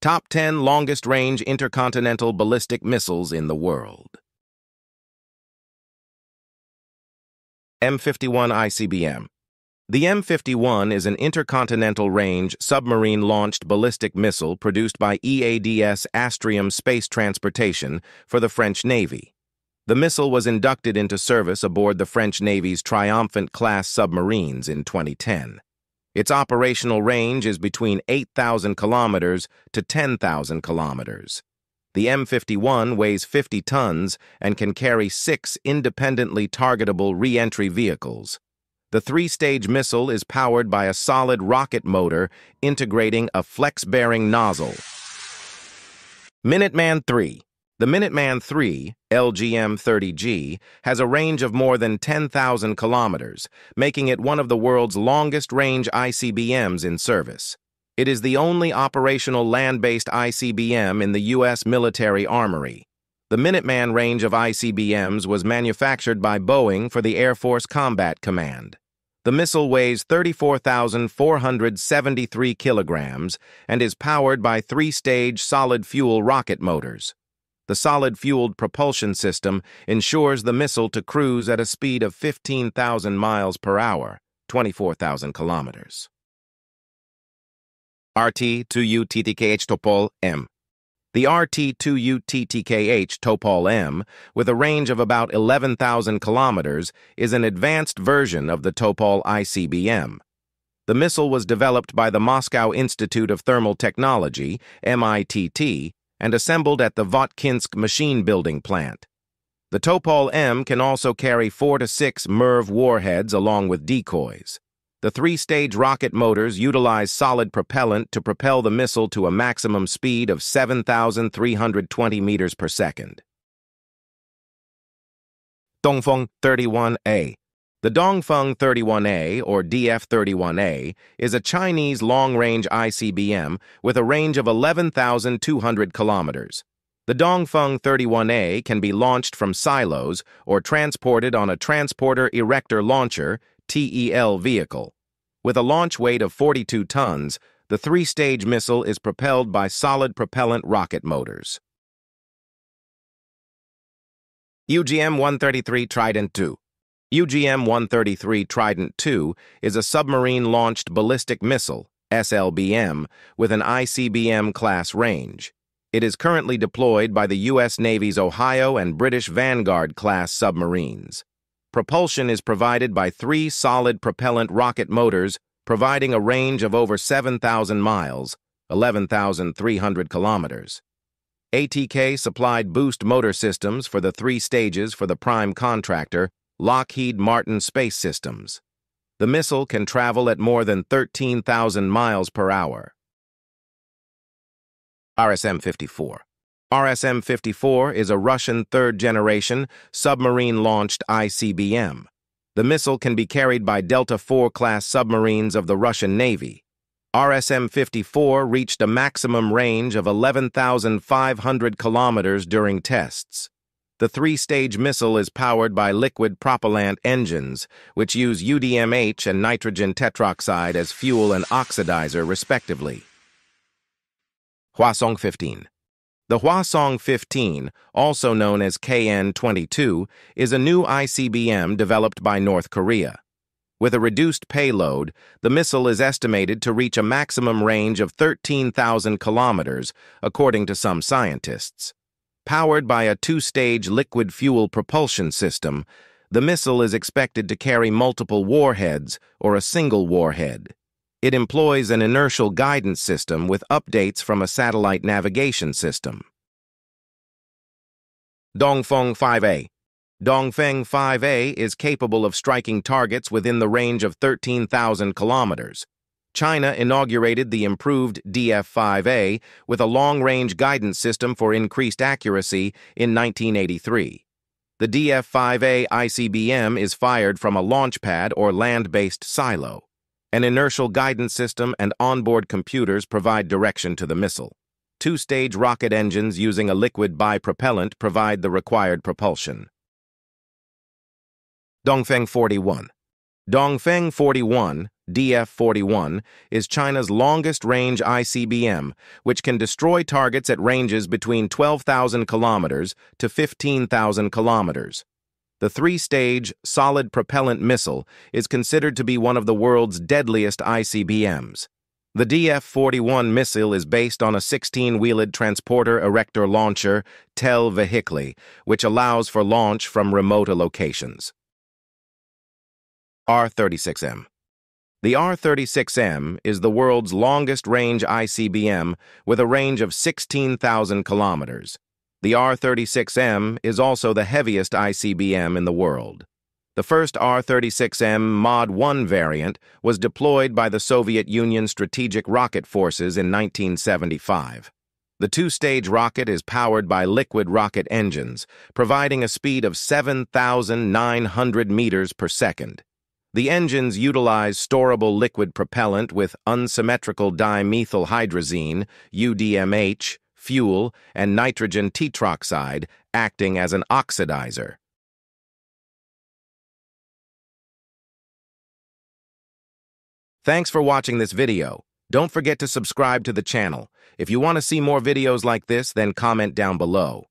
Top 10 longest-range intercontinental ballistic missiles in the world. M51 ICBM. The M51 is an intercontinental range submarine-launched ballistic missile produced by EADS Astrium Space Transportation for the French Navy. The missile was inducted into service aboard the French Navy's Triomphant-class submarines in 2010. Its operational range is between 8,000 kilometers to 10,000 kilometers. The M51 weighs 50 tons and can carry six independently targetable re-entry vehicles. The three-stage missile is powered by a solid rocket motor integrating a flex-bearing nozzle. Minuteman 3 the Minuteman III, LGM-30G, has a range of more than 10,000 kilometers, making it one of the world's longest-range ICBMs in service. It is the only operational land-based ICBM in the U.S. military armory. The Minuteman range of ICBMs was manufactured by Boeing for the Air Force Combat Command. The missile weighs 34,473 kilograms and is powered by three-stage solid-fuel rocket motors. The solid-fueled propulsion system ensures the missile to cruise at a speed of 15,000 miles per hour, 24,000 kilometers. RT-2U TTKH Topol M The RT-2U TTKH Topol M, with a range of about 11,000 kilometers, is an advanced version of the Topol ICBM. The missile was developed by the Moscow Institute of Thermal Technology, MITT, and assembled at the Votkinsk machine building plant. The Topol M can also carry four to six MIRV warheads along with decoys. The three-stage rocket motors utilize solid propellant to propel the missile to a maximum speed of 7,320 meters per second. Dongfeng 31A the Dongfeng 31A, or DF-31A, is a Chinese long-range ICBM with a range of 11,200 kilometers. The Dongfeng 31A can be launched from silos or transported on a Transporter Erector Launcher TEL vehicle. With a launch weight of 42 tons, the three-stage missile is propelled by solid propellant rocket motors. UGM-133 Trident II UGM-133 Trident II is a submarine-launched ballistic missile, SLBM, with an ICBM-class range. It is currently deployed by the U.S. Navy's Ohio and British Vanguard-class submarines. Propulsion is provided by three solid propellant rocket motors providing a range of over 7,000 miles, 11,300 kilometers. ATK supplied boost motor systems for the three stages for the prime contractor Lockheed Martin Space Systems. The missile can travel at more than 13,000 miles per hour. RSM-54 RSM-54 is a Russian third-generation submarine-launched ICBM. The missile can be carried by Delta IV-class submarines of the Russian Navy. RSM-54 reached a maximum range of 11,500 kilometers during tests. The three-stage missile is powered by liquid propellant engines, which use UDMH and nitrogen tetroxide as fuel and oxidizer, respectively. Hwasong 15 The Hwasong 15, also known as KN-22, is a new ICBM developed by North Korea. With a reduced payload, the missile is estimated to reach a maximum range of 13,000 kilometers, according to some scientists. Powered by a two-stage liquid fuel propulsion system, the missile is expected to carry multiple warheads or a single warhead. It employs an inertial guidance system with updates from a satellite navigation system. Dongfeng 5A Dongfeng 5A is capable of striking targets within the range of 13,000 kilometers. China inaugurated the improved DF-5A with a long-range guidance system for increased accuracy in 1983. The DF-5A ICBM is fired from a launch pad or land-based silo. An inertial guidance system and onboard computers provide direction to the missile. Two-stage rocket engines using a liquid bipropellant provide the required propulsion. Dongfeng 41 Dongfeng 41 DF-41, is China's longest-range ICBM, which can destroy targets at ranges between 12,000 kilometers to 15,000 kilometers. The three-stage, solid propellant missile is considered to be one of the world's deadliest ICBMs. The DF-41 missile is based on a 16-wheeled transporter erector launcher, TEL Vehicle, which allows for launch from remote locations. R-36M The R-36M is the world's longest-range ICBM with a range of 16,000 kilometers. The R-36M is also the heaviest ICBM in the world. The first R-36M Mod 1 variant was deployed by the Soviet Union Strategic Rocket Forces in 1975. The two-stage rocket is powered by liquid rocket engines, providing a speed of 7,900 meters per second. The engines utilize storable liquid propellant with unsymmetrical dimethylhydrazine, UDMH, fuel, and nitrogen tetroxide acting as an oxidizer. Thanks for watching this video. Don't forget to subscribe to the channel. If you want to see more videos like this, then comment down below.